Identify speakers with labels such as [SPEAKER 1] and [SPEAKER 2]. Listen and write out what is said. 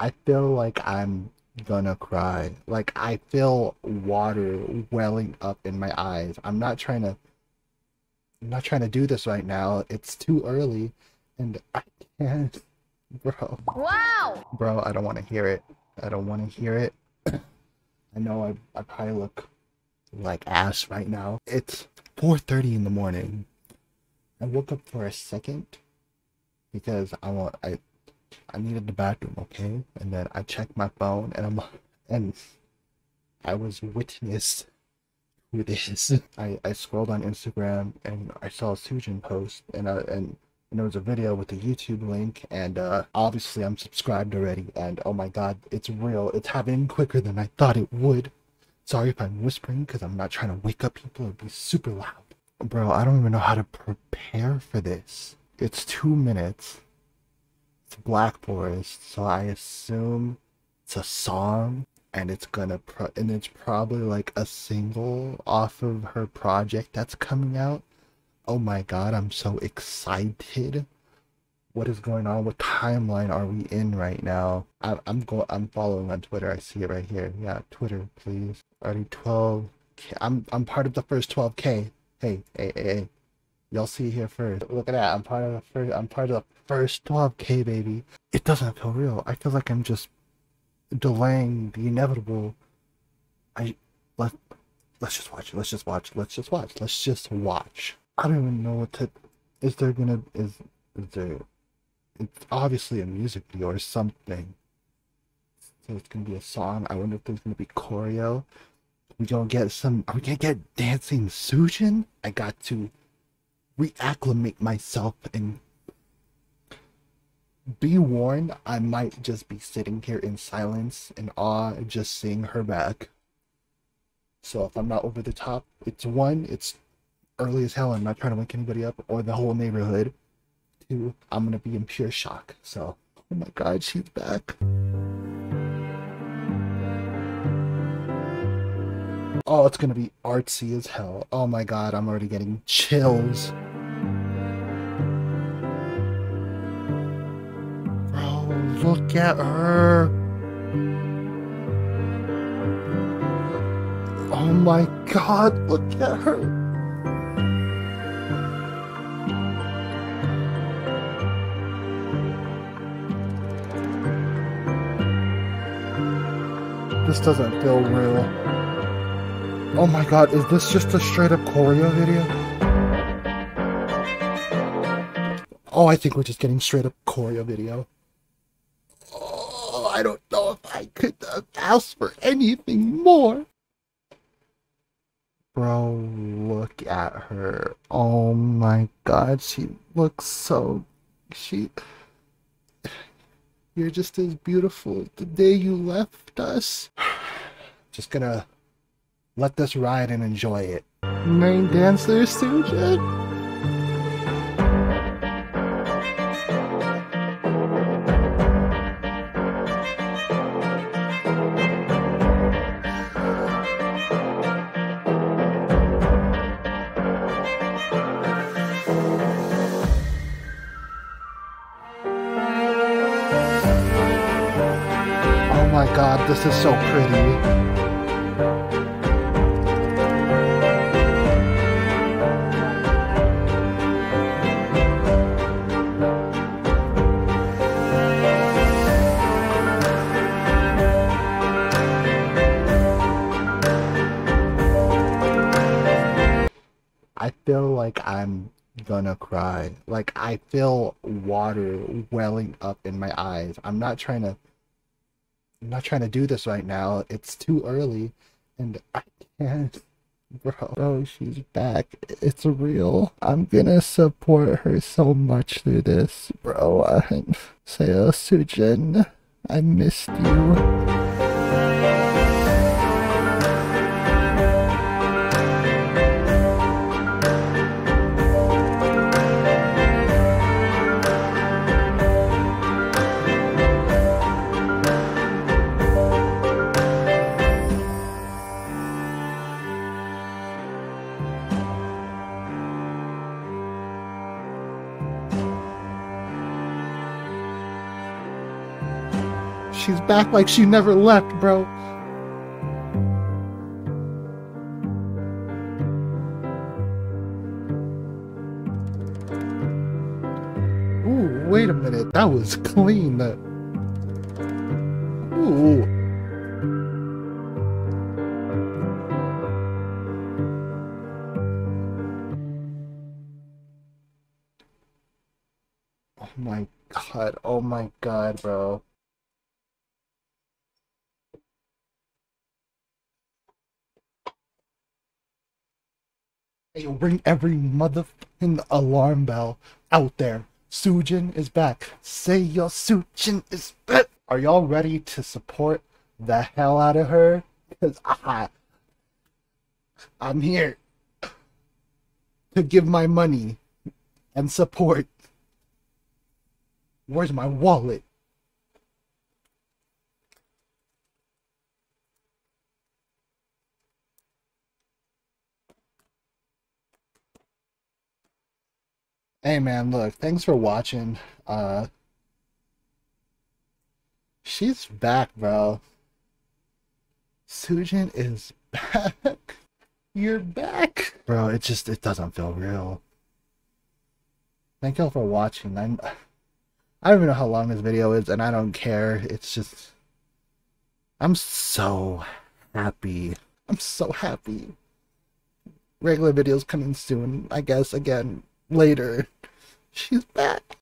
[SPEAKER 1] I feel like I'm gonna cry. Like I feel water welling up in my eyes. I'm not trying to I'm not trying to do this right now. It's too early and I can't bro.
[SPEAKER 2] Wow!
[SPEAKER 1] Bro, I don't want to hear it. I don't want to hear it. I know I I probably look like ass right now. It's 4:30 in the morning. I woke up for a second because I want I I needed the bathroom, okay? And then I checked my phone and I'm and I was witness to this. I, I scrolled on Instagram and I saw a Soojin post and uh, and and there was a video with a YouTube link and uh obviously I'm subscribed already and oh my god, it's real. It's happening quicker than I thought it would. Sorry if I'm whispering because I'm not trying to wake up people or be super loud. Bro, I don't even know how to prepare for this. It's two minutes. It's Black Forest, so I assume it's a song and it's gonna pro- and it's probably like a single off of her project that's coming out. Oh my god, I'm so excited. What is going on? What timeline are we in right now? I, I'm going. I'm following on Twitter. I see it right here. Yeah, Twitter, please. Already 12. I'm I'm part of the first 12k. Hey, hey, hey, hey. Y'all see here first. Look at that. I'm part of the first. I'm part of the first 12k, baby. It doesn't feel real. I feel like I'm just delaying the inevitable. I let let's just watch. Let's just watch. Let's just watch. Let's just watch. I don't even know what to. Is there gonna is is there? It's obviously a music video or something. So it's gonna be a song. I wonder if there's gonna be choreo. We gonna get some. Are we gonna get dancing Soojin? I got to reacclimate myself and be warned. I might just be sitting here in silence and awe, just seeing her back. So if I'm not over the top, it's one, it's early as hell. I'm not trying to wake anybody up or the whole neighborhood. Two, I'm gonna be in pure shock. So, oh my god, she's back. Oh, it's gonna be artsy as hell. Oh my god, I'm already getting chills. Look at her. Oh my god, look at her. This doesn't feel real. Oh my god, is this just a straight up choreo video? Oh, I think we're just getting straight up choreo video. Oh, I don't know if I could uh, ask for anything more. Bro, look at her. Oh my god, she looks so. She. You're just as beautiful the day you left us. Just gonna let this ride and enjoy it. Main dancer Soojin. My god, this is so pretty. I feel like I'm gonna cry. Like I feel water welling up in my eyes. I'm not trying to I'm not trying to do this right now. It's too early and I can't Bro, bro, she's back. It's real. I'm gonna support her so much through this. Bro, I'm Seo Soojin. I missed you. She's back like she never left, bro. Ooh, wait a minute. That was clean. Ooh. Oh my god. Oh my god, bro. Hey, ring every motherfucking alarm bell out there. Soojin is back. Say your Soojin is back. Are y'all ready to support the hell out of her? Because I, I'm here to give my money and support. Where's my wallet? Hey man, look, thanks for watching. Uh She's back, bro. Soojin is back. You're back. Bro, it just it doesn't feel real. Thank y'all for watching. I'm I don't even know how long this video is and I don't care. It's just I'm so happy. I'm so happy. Regular videos coming soon, I guess again later. She's back.